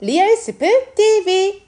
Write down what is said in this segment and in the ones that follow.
Lier Sipi TV.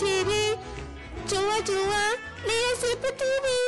तेरे चुआ चुआ मेरा सिर तेरे